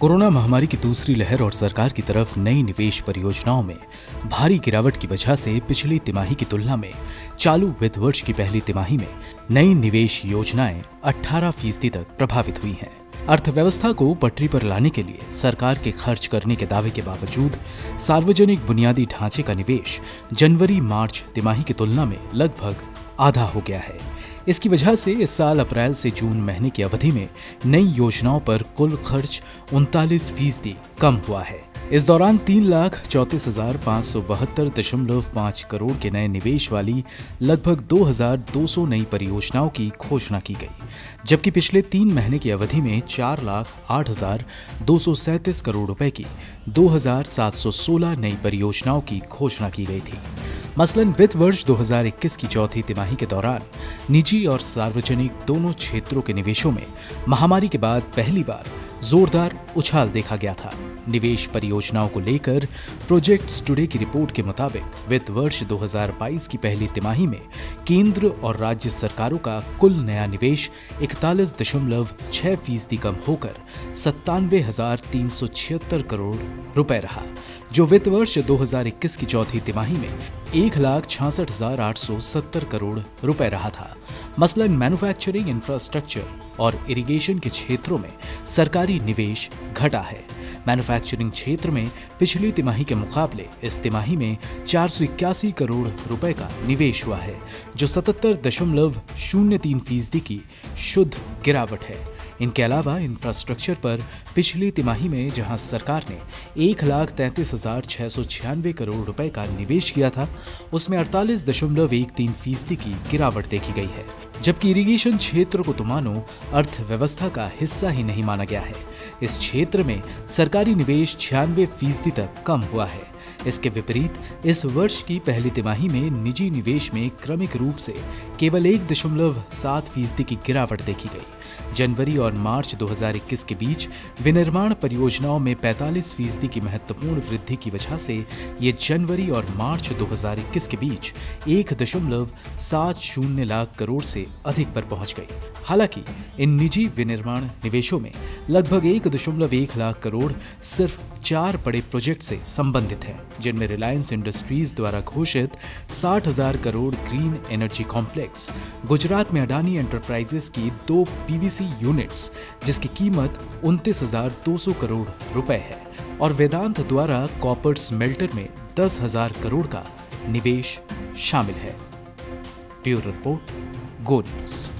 Corona महामारी की दूसरी लहर और सरकार की तरफ़ नई निवेश परियोजनाओं में भारी गिरावट की वजह से पिछली तिमाही की तुलना में चालू वित्त वर्ष की पहली तिमाही में नई निवेश योजनाएँ 18 फ़ीसदी तक प्रभावित हुई हैं। अर्थव्यवस्था को पटरी पर लाने के लिए सरकार के खर्च करने के दावे के बावजूद सार्वजनिक बुनियादी ढांचे का निवेश जनवरी मार्च तिमाही की तुलना में लगभग आधा हो गया है। इसकी वजह से इस साल अप्रैल से जून महीने की अवधि में नई योजनाओं पर कुल खर्च उनतालीस फ़ीसदी कम हुआ है। इस दौरान तीन लाख चौतीस हज़ार पाँच सौ बहत्तर दशमलव पाँच करोड़ के नए निवेश वाली लगभग दो हज़ार दो सौ नई परियोजनाओं की घोषणा की गई, जबकि पिछले तीन महीने की अवधि में चार लाख आठ हज़ार दो सौ सैंतीस करोड़ रुपए की दो हज़ार सात सौ सोलह नई परियोजनाओं की घोषणा की गई थी। मसलन वित्त वर्ष 2021 की चौथी तिमाही के दौरान, निजी और सार्वजनिक दोनों क्षेत्रों के निवेशों में महामारी के बाद पहली बार जोरदार उछाल देखा गया था। निवेश परियोजनाओं को लेकर प्रोजेक्ट्स टुडे की रिपोर्ट के मुताबिक, वित्त वर्ष 2022 की पहली तिमाही में केंद्र और राज्य सरकारों का कुल नया निवेश इकतालीस दशमलव छह फ़ीसदी कम होकर सत्तानवे हज़ार तीन सौ छिहत्तर करोड़ रुपए रहा। जो वित्त वर्ष 2021 की चौथी तिमाही में एक लाख छियासठ हज़ार आठ सौ सत्तर करोड़ रुपए रहा था। मसलन मैन्युफैक्चरिंग इंफ्रास्ट्रक्चर और इरिगेशन के क्षेत्रों में सरकारी निवेश घटा है। मैन्युफैक्चरिंग क्षेत्र में पिछली तिमाही के मुकाबले इस तिमाही में चार सौ इक्यासी करोड़ रुपए का निवेश हुआ है, जो सतहत्तर दशमलव शून्य तीन फ़ीसदी की शुद्ध गिरावट है। इनके अलावा इंफ्रास्ट्रक्चर पर पिछली तिमाही में जहाँ सरकार ने एक लाख तैंतीस हज़ार छह सौ छियानवे करोड़ रुपए का निवेश किया था, उसमें अड़तालीस दशमलव एक तीन फ़ीसदी की गिरावट देखी गई है। जबकि इरिगेशन क्षेत्र को तो मानो अर्थव्यवस्था का हिस्सा ही नहीं माना गया है। इस क्षेत्र में सरकारी निवेश छियानवे फ़ीसदी तक कम हुआ है। इसके विपरीत, इस वर्ष की पहली तिमाही में निजी निवेश में क्रमिक रूप से केवल एक दशमलव सात फ़ीसदी की गिरावट देखी गई। जनवरी और मार्च 2021 के बीच विनिर्माण परियोजनाओं में 45 फ़ीसदी की महत्वपूर्ण वृद्धि की वजह से ये जनवरी और मार्च 2021 के बीच एक दशमलव सात शून्य लाख करोड़ से अधिक पर पहुँच गई। हालाँकि, इन निजी विनिर्माण निवेशों में लगभग एक दशमलव एक लाख करोड़ सिर्फ़ चार बड़े प्रोजेक्ट से संबंधित है, जिनमें रिलायंस इंडस्ट्रीज़ द्वारा घोषित साठ हज़ार crore green energy complex, Gujarat में अडानी एंटरप्राइजेस की दो पीवीसी यूनिट्स, जिसकी कीमत उनतीस करोड़ रुपए है और वेदांत द्वारा कॉपर स्मेल्टर में दस हज़ार करोड़ का निवेश शामिल है। Bureau report, Go News.